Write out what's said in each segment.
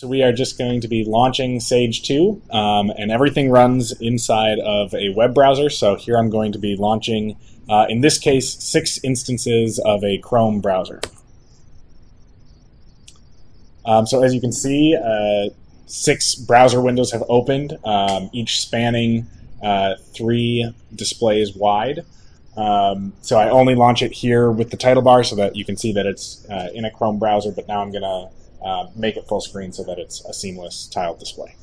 So we are just going to be launching Sage 2, um, and everything runs inside of a web browser. So here I'm going to be launching, uh, in this case, six instances of a Chrome browser. Um, so as you can see, uh, six browser windows have opened, um, each spanning uh, three displays wide. Um, so I only launch it here with the title bar so that you can see that it's uh, in a Chrome browser, but now I'm going to uh, make it full screen so that it's a seamless tiled display.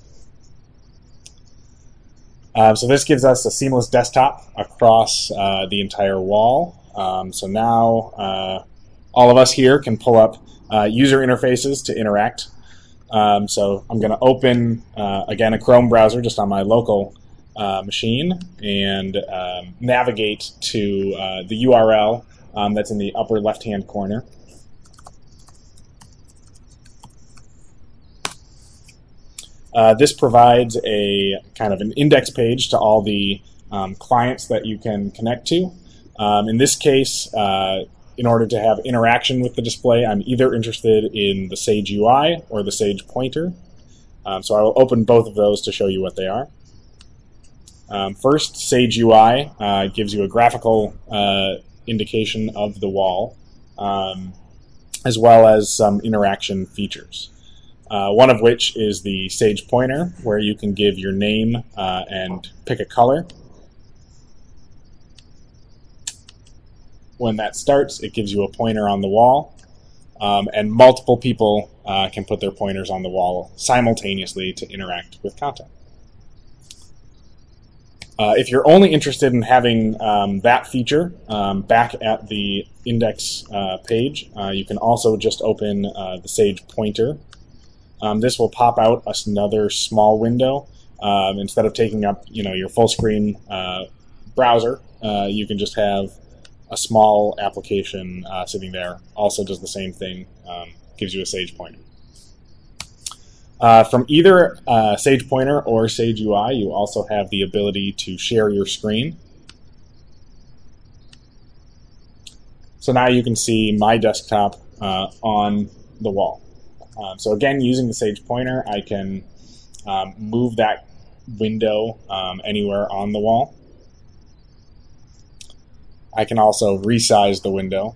Um, so this gives us a seamless desktop across uh, the entire wall. Um, so now uh, all of us here can pull up uh, user interfaces to interact. Um, so I'm going to open, uh, again, a Chrome browser just on my local machine and um, navigate to the URL um, that's in the upper left-hand corner. Uh, this provides a kind of an index page to all the um, clients that you can connect to. Um, in this case, uh, in order to have interaction with the display, I'm either interested in the Sage UI or the Sage pointer. Um, so I will open both of those to show you what they are. Um, first, Sage UI uh, gives you a graphical uh, indication of the wall, um, as well as some interaction features uh, one of which is the Sage Pointer, where you can give your name uh, and pick a color. When that starts, it gives you a pointer on the wall, um, and multiple people uh, can put their pointers on the wall simultaneously to interact with content. Uh, if you're only interested in having um, that feature um, back at the index uh, page, uh, you can also just open the Sage pointer um, this will pop out another small window. Um, instead of taking up, you know, your full screen uh, browser, uh, you can just have a small application uh, sitting there. Also does the same thing, um, gives you a Sage pointer. Uh, from either uh, Sage Pointer or Sage UI, you also have the ability to share your screen. So now you can see my desktop uh, on the wall. Um, so again, using the Sage pointer, I can um, move that window um, anywhere on the wall. I can also resize the window.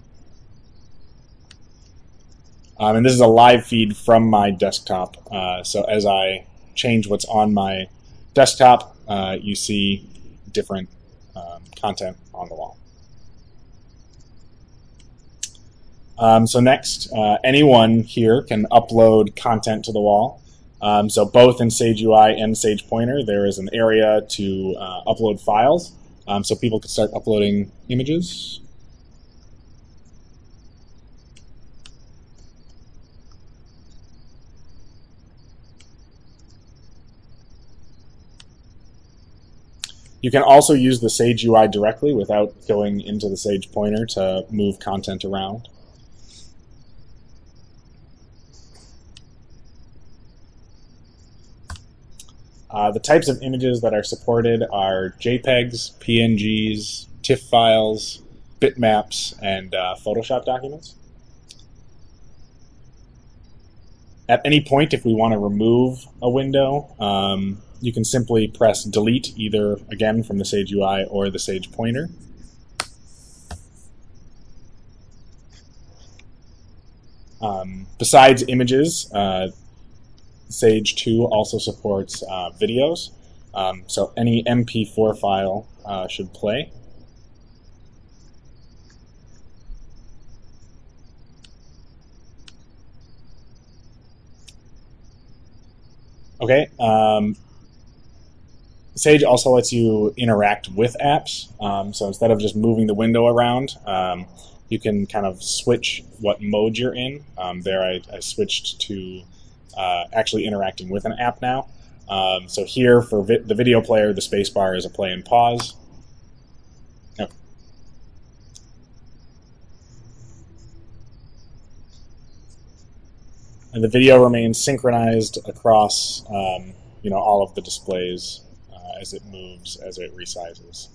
Um, and this is a live feed from my desktop. Uh, so as I change what's on my desktop, uh, you see different um, content on the wall. Um, so next, uh, anyone here can upload content to the wall. Um, so both in Sage UI and Sage Pointer, there is an area to uh, upload files. Um, so people can start uploading images. You can also use the Sage UI directly without going into the Sage Pointer to move content around. Uh, the types of images that are supported are JPEGs, PNGs, TIFF files, bitmaps, and uh, Photoshop documents. At any point, if we want to remove a window, um, you can simply press delete either, again, from the Sage UI or the Sage pointer. Um, besides images, uh, Sage 2 also supports uh, videos, um, so any MP4 file uh, should play. Okay. Um, Sage also lets you interact with apps. Um, so instead of just moving the window around, um, you can kind of switch what mode you're in. Um, there, I, I, switched to uh, actually interacting with an app now. Um, so here for vi the video player, the spacebar is a play and pause. And the video remains synchronized across, um, you know, all of the displays uh, as it moves, as it resizes.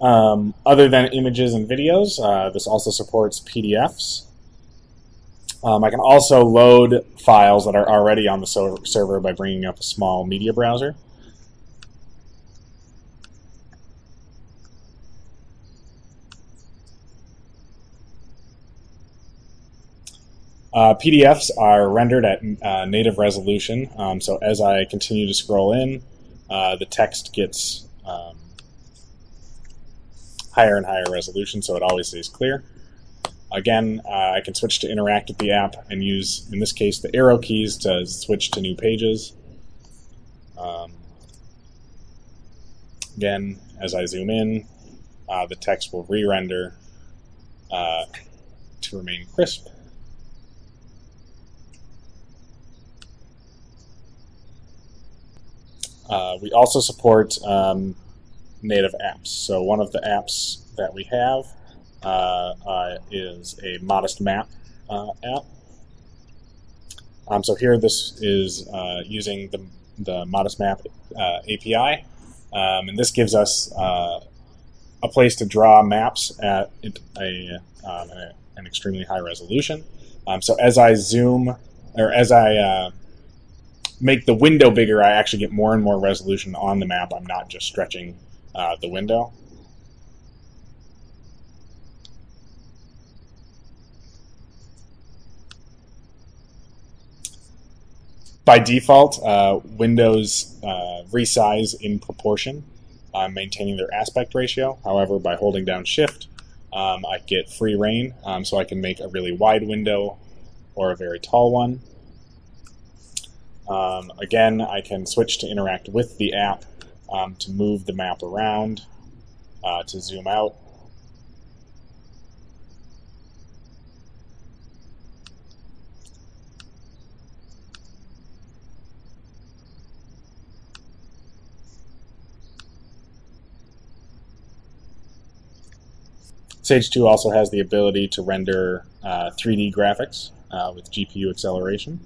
Um, other than images and videos, uh, this also supports PDFs. Um, I can also load files that are already on the server by bringing up a small media browser. Uh, PDFs are rendered at uh, native resolution, um, so as I continue to scroll in, uh, the text gets um, higher and higher resolution, so it always stays clear. Again, uh, I can switch to interact with the app and use, in this case, the arrow keys to switch to new pages. Um, again, as I zoom in, uh, the text will re-render uh, to remain crisp. Uh, we also support um, native apps. So one of the apps that we have uh, uh, is a Modest Map uh, app. Um, so here this is uh, using the, the Modest Map uh, API, um, and this gives us a place to draw maps at a, um, an extremely high resolution. Um, so as I zoom, or as I make the window bigger, I actually get more and more resolution on the map. I'm not just stretching uh, the window. By default, uh, windows uh, resize in proportion, maintaining their aspect ratio. However, by holding down Shift, um, I get free rein, um, so I can make a really wide window or a very tall one. Um, again, I can switch to interact with the app um, to move the map around, uh, to zoom out. Sage 2 also has the ability to render uh, 3D graphics uh, with GPU acceleration.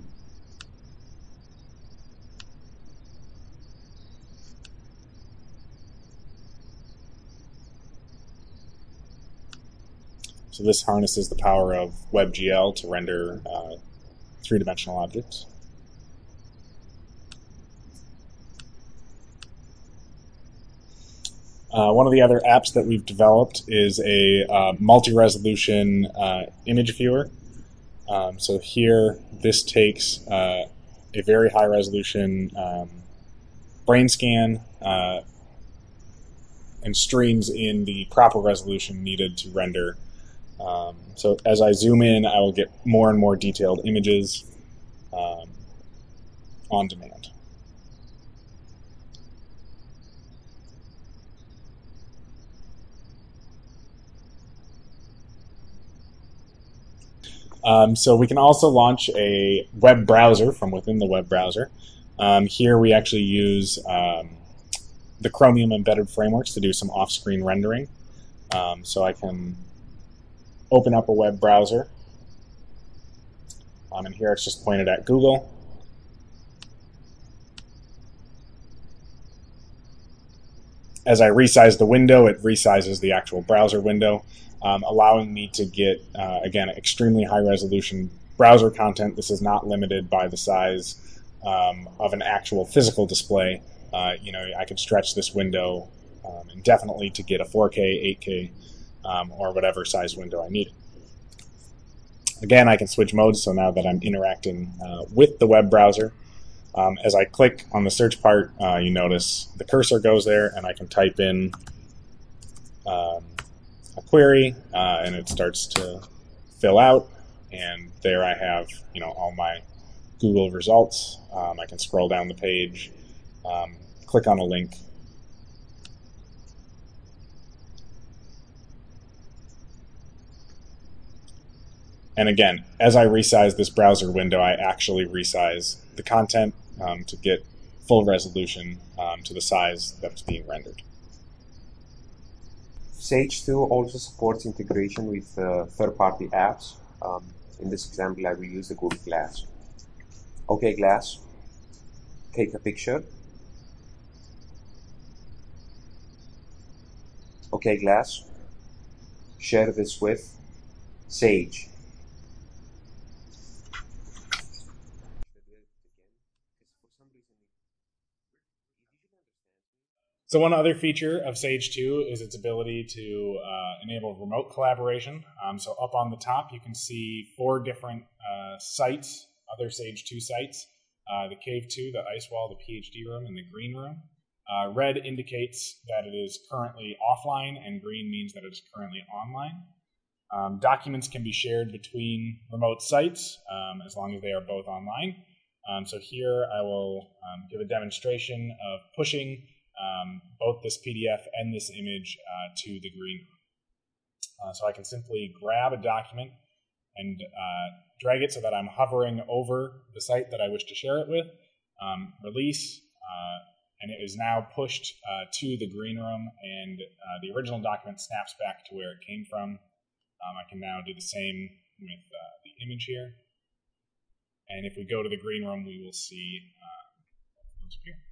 So this harnesses the power of WebGL to render uh, three-dimensional objects. Uh, one of the other apps that we've developed is a uh, multi-resolution uh, image viewer. Um, so here, this takes uh, a very high-resolution um, brain scan uh, and streams in the proper resolution needed to render um, so as I zoom in, I will get more and more detailed images um, on demand. Um, so we can also launch a web browser from within the web browser. Um, here we actually use um, the Chromium embedded frameworks to do some off-screen rendering. Um, so I can open up a web browser. Um, and here it's just pointed at Google. As I resize the window, it resizes the actual browser window, um, allowing me to get, uh, again, extremely high resolution browser content. This is not limited by the size um, of an actual physical display. Uh, you know, I can stretch this window um, indefinitely to get a 4K, 8K um, or whatever size window I need. Again, I can switch modes, so now that I'm interacting uh, with the web browser, um, as I click on the search part, uh, you notice the cursor goes there, and I can type in um, a query, uh, and it starts to fill out, and there I have you know all my Google results. Um, I can scroll down the page, um, click on a link, And again, as I resize this browser window, I actually resize the content um, to get full resolution um, to the size that's being rendered. Sage 2 also supports integration with uh, third-party apps. Um, in this example, I will use the Google Glass. OK Glass, take a picture. Okay, Glass. Share this with Sage. So one other feature of Sage 2 is its ability to uh, enable remote collaboration. Um, so up on the top, you can see four different uh, sites, other Sage 2 sites, uh, the Cave 2, the Ice Wall, the PhD room, and the Green room. Uh, red indicates that it is currently offline, and green means that it is currently online. Um, documents can be shared between remote sites um, as long as they are both online. Um, so here I will um, give a demonstration of pushing um, both this PDF and this image uh, to the green room. Uh, so I can simply grab a document and uh, drag it so that I'm hovering over the site that I wish to share it with, um, release, uh, and it is now pushed uh, to the green room, and uh, the original document snaps back to where it came from. Um, I can now do the same with the image here. And if we go to the green room, we will see uh, appear.